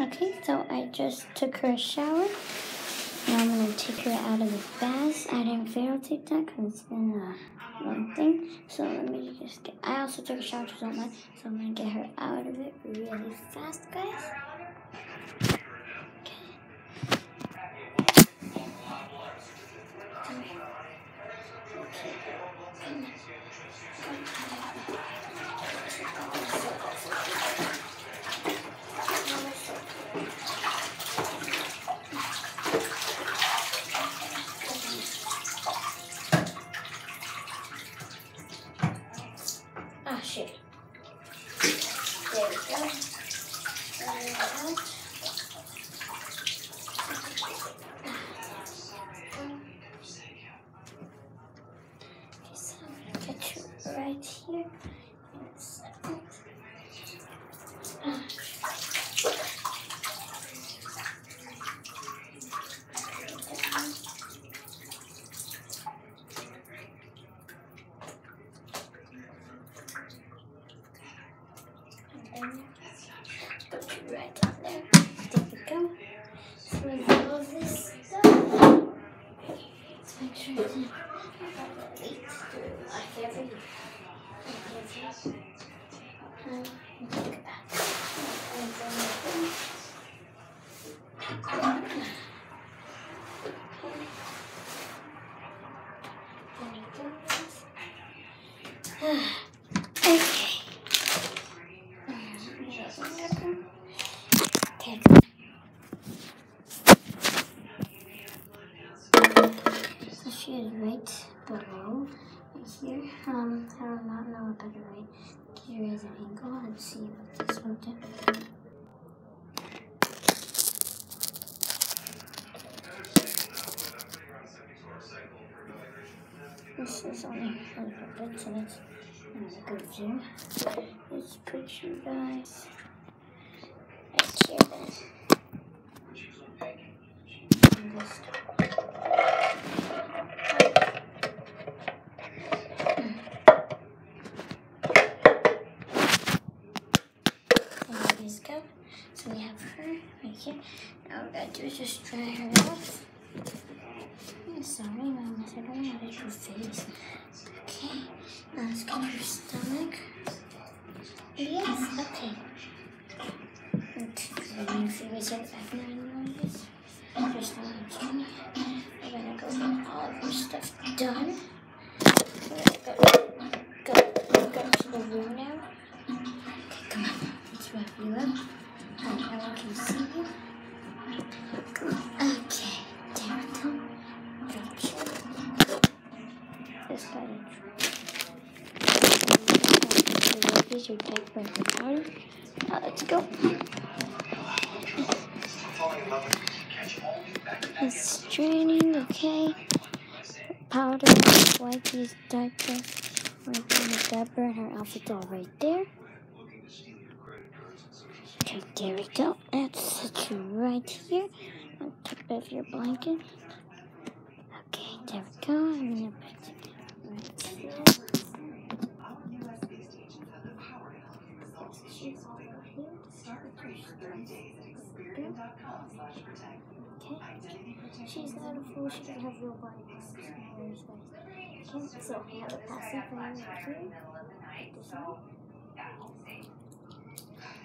Okay, so I just took her a shower. Now I'm gonna take her out of the bath. I didn't fail to take that because it's been a long thing. So let me just get. I also took a shower so I'm gonna get her out of it really fast, guys. Right here. in a second. To leak through like every look that. And there we go. Okay. Okay. So she is right below right here. Um, I do not know a better way to raise an angle. Let's see what this will do. This is only a little bit, so that's not a good view. Let's put you guys right here then. And this- There you guys go. So we have her right here. Now all we gotta do is just dry her off. I'm sorry, Mama, I don't want to your face. Okay, now let's get her stomach. Yes, okay. Back now. Just want gonna go get all her stuff done. We're to the room now. Okay, come on. Let's wrap you you. Your diaper and your powder. Now let's go. It's draining, okay. Powder, wipes, diaper, the diaper, and her outfit's all right there. Okay, there we go. Let's sit you right here on top of your blanket. Okay, there we go. I'm gonna put with your Okay. She's not a fool. She can have real body parts. No worries, guys. Okay, so we have a passive one here. This one.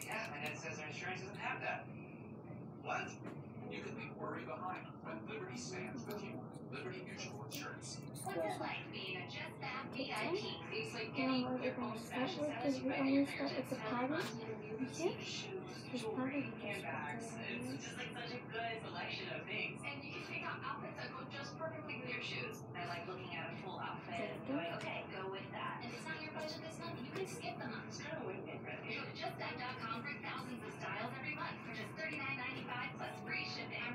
Yeah, my dad says our insurance doesn't have that. What? You could be worry behind when Liberty stands with you. Liberty Mutual Insurance. What's it like being a just that VIP? Seems like Now we're going own to start fashion with sense is we right always here. start with the powder. Okay? This powder we just put Handbags. it It's just like such a good selection of things. And you can pick out outfits that go just perfectly with your shoes. I like looking at a full outfit and going, okay, go with that. If it's not your budget this month, you can skip the month. It's kind of win-win, really. Go to juststep.com for thousands of styles every month for just $39.95 plus free shipping.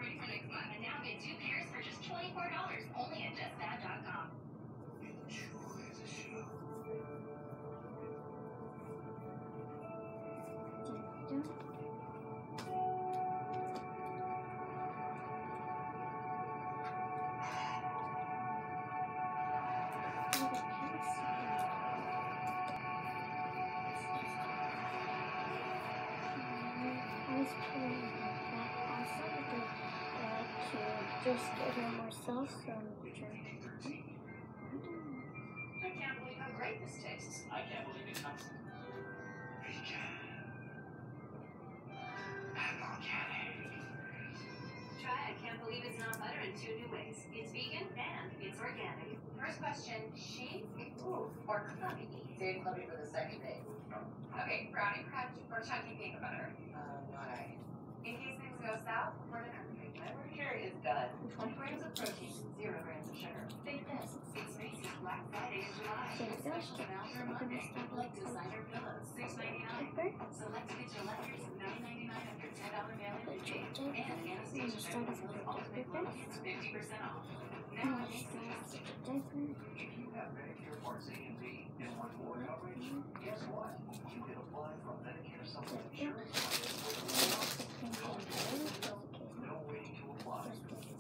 Let's put it just get her more self so I can't believe how great this tastes. I can't believe it's not. Vegan. Try I can't believe it's not butter in two new ways. It's vegan and it's organic. First question, shake ooh, or clubby? Save clubby for the second day. Okay, brownie crunch or chunky peanut butter. Uh, why? In case things go south before dinner. Work here is done. 20 grams of protein, 0 grams of sugar. Think this. It's Macy's Black Friday in July. Special now through Monday. Like designer pillows, $6.99. Select digital letters, $9.99 after $10 mailing fee. And Anastasia Beverly Hills Ultimate Books, 50% off. Now at Macy's. If you have Medicare Parts A and B and want more coverage, guess what? You can apply for Medicare supplement insurance plan. No waiting to apply.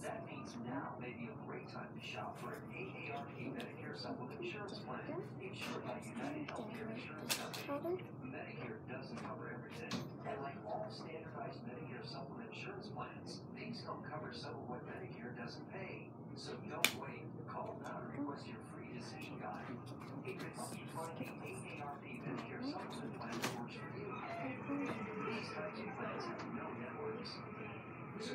That means now may be a great time to shop for an AARP Medicare supplement insurance plan insured by United Healthcare Insurance Company. Medicare doesn't cover everything, and like all standardized Medicare supplement insurance plans, these help cover some of what Medicare doesn't pay. So don't wait. Call now to request your free decision guide. It can help you find the AARP Medicare supplement plan that works for you. These types of plans have no networks, so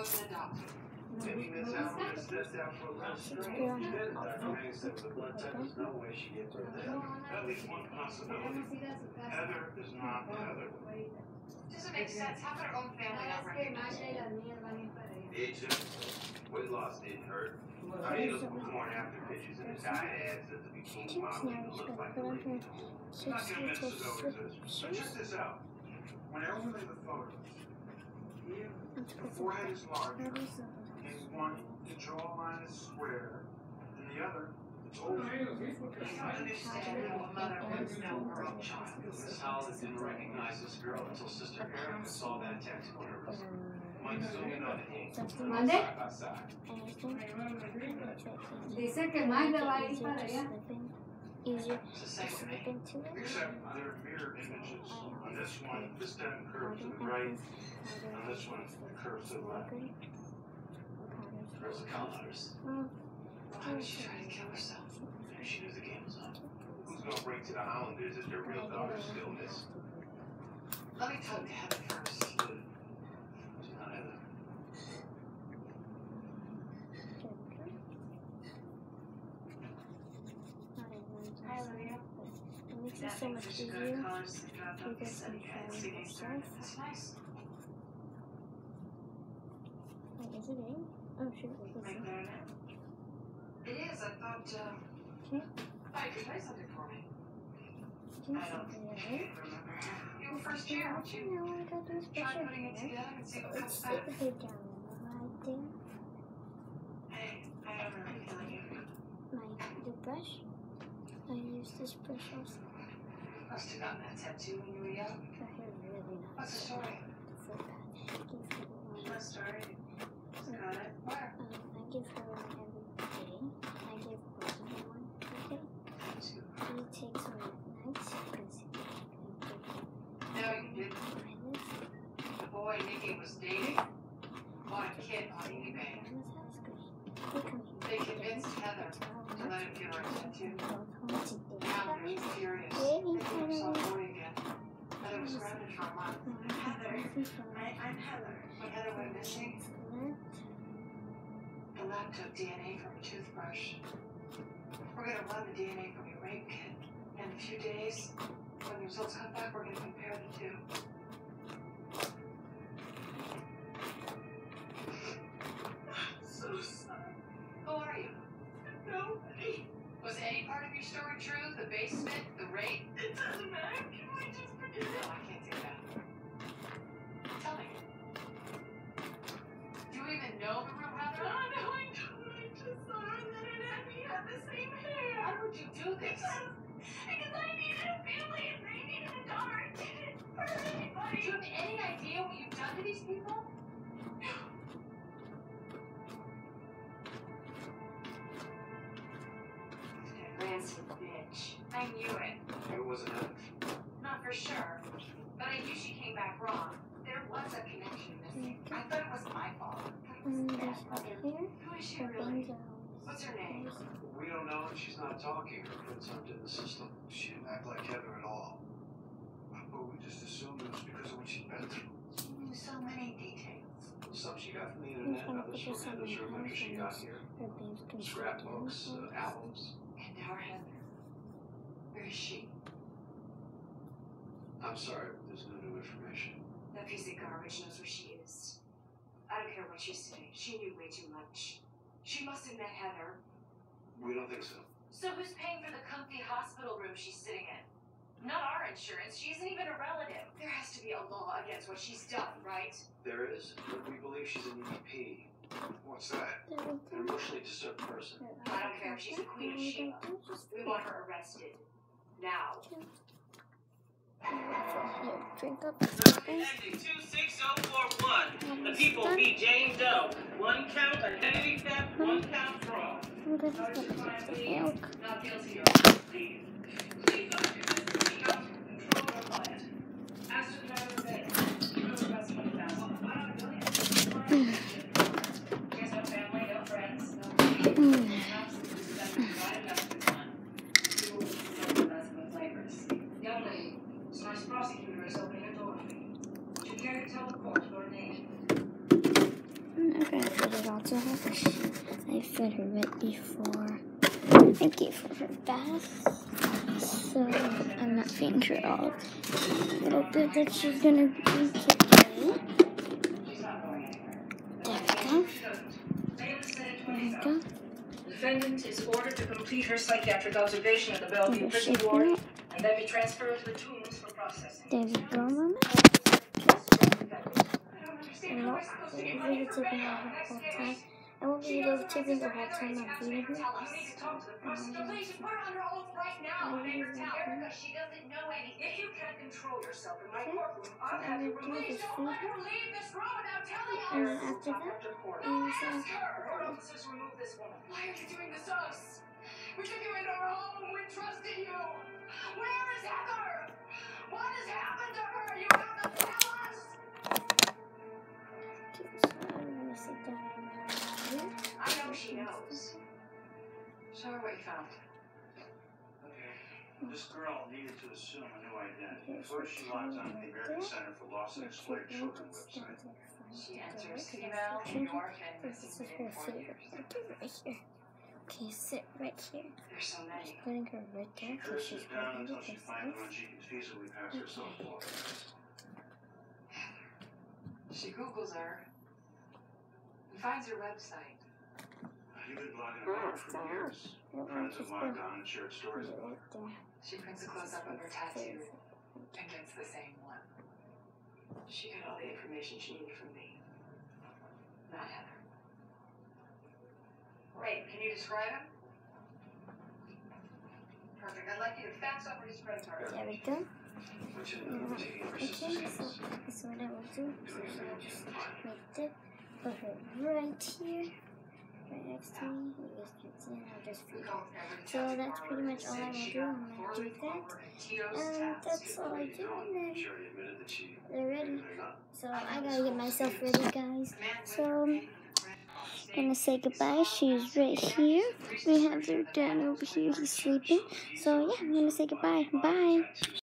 Is for a little the blood there's no way she. At least one possibility. Heather is not Heather. Doesn't make sense. How could her own family not recognize? It weight loss didn't hurt. I mean, those before and after pictures in the diet ads that the bikini model like is. But check this out. When I overlay the photos, here, the forehead is larger. In one, the jawline is square. In the other, it's oval. I don't understand how a mother would know her child. Miss Howell didn't recognize this girl until Sister Erica saw that tattoo on her wrist. Mike zoomed on it. ¿Mande? Side by side. Dice que más le va a ir para allá. Easier to slip into it. Except they're mirror images. On this one, the stem curves to the right. On this one, curves to the left. Are con artists. Why was she trying to kill herself? Maybe she knew the game was up. Who's gonna bring to the Highlanders if their real daughter still missing? Let me talk to Heather first. She's not Heather. Hi, Olivia. It makes it so much easier. college and dropped off the study guide. See they started. That's nice. Wait, is it in? Oh, shoot. It is. It. I thought, uh, Okay. I thought you could play something for me. Do I don't something right? you. Were first year, weren't you? No, I got this Try putting it together and see what comes It's back. the big down right there. Hey, I have a feeling you My the brush. I use this brush also. Must have gotten that tattoo when you were young. What's the story? The flip back. Give her one. My story. Got it. Where? Um, I give her one every day. I give Rosie one every day. He takes one at night because he No, you didn't. The boy Nikki was dating bought a kid on eBay. grandma's house because he come They convinced Heather to let him give her a tattoo. Both home today. Now they're furious. They think herself boy again. Heather was grounded for a month. Heather. I, I'm Heather. When Heather went missing, the lab took DNA from a toothbrush. We're gonna run the DNA from your rape kit. In a few days, when the results come back, we're gonna compare the two. So sorry. Who are you? Nobody. Was any part of your story true? The basement, the rape? It doesn't matter. Can we just forget. I can't do that. Do you even know the real I know, I know. I just saw her on the internet and we had the same hair. Why would you do this? Because, because I needed a family and they needed a daughter. I did it for Do you have any idea what you've done to these people? Rancid bitch. I knew it. It wasn't it. Not for sure. But I knew she came back wrong. There was a connection missing. I thought it was my fault. And there's up here Who is she really? What's her name? We don't know and she's not talking. Her friends aren't in the system. She didn't act like Heather at all. But we just assumed it was because of what she'd been through. She knew so many details. Some she got from the internet, others from Heather's room after she got here. Her beams can Scrapbooks, uh, albums. And now Heather. Where is she? I'm sorry, but there's no new information. That piece of garbage knows where she is. I don't care what you say. She knew way too much. She must have met Heather. We don't think so. So who's paying for the comfy hospital room she's sitting in? Not our insurance. She isn't even a relative. There has to be a law against what she's done, right? There is, but we believe she's an EP, What's that? an emotionally disturbed person. I don't care if she's the queen of Sheba. We want her arrested. Now. Drink up. Detective 26041. The people be Jane Doe. One count identity theft, one count fraud. Not guilty. Please. Please don't do this to control your client. As to the matter of bail, you will request 20000 Why not a million? She has no family, no friends, no Mm. Absolutely right enough to time. You will control the rest of the flavors. Young lady, this nice prosecutor is opening a door for you. Would you care to tell the court your name? I'm not gonna feed it all to her. I fed her right before I gave So I'm not feeding her all. But I bet that she's gonna be today. She's going anywhere. There we go. Bailiff said it There we 20,000. go. Defendant is ordered to complete her psychiatric observation at the Bellevue Prison Ward and then be transferred to the Tombs for processing. There we go, mama. I don't I'm understand. not videotaping the whole time. I won't be videotaping the whole time I'm feeding um, her. Tell us. To talk to the So prosecutor. please put her under oath right now and make her tell Erica she doesn't know anything. If you can't control yourself in my Okay. courtroom, I'll have I'm you gonna do released. this Don't let her leave this room without telling And us. then after that, Report. No, is, ask her. Court officers remove this woman. Why are you doing this to us? We took you into our home. We trusted you. Where is Heather? What has happened to her? You have to tell us. Know she knows. Show her what you found. Okay. This girl needed to assume a new identity. First, she logs on to the American Center for Lost and Exploited Children website. She answers female in New York and This is missing her for years. Okay, right here. Okay, sit right here. There's so many. Putting her right She there because she's curses down holding until it she finds one she can feasibly pass herself for. She Googles her and finds her website. You've been blogging about her for years. I don't want Friends to have just logged on and shared stories about her. She prints a close up of her tattoo and gets the same one. She got all the information she needed from me. Not Heather. Wait, can you describe him? Perfect. I'd like you to fax over his credit card. There we go. Which is Now, we're taking Okay, so this is what I will do. So Doing I'll just make it. Put her right here. Right next to me. You guys can see I'll just feed her. So that's pretty much all I will do. I'm gonna do that. And that's all I do. And then they're ready. So I gotta get myself ready, guys. So I'm gonna say goodbye. She's right here. We have their dad over here. He's sleeping. So yeah, I'm gonna say goodbye. Bye.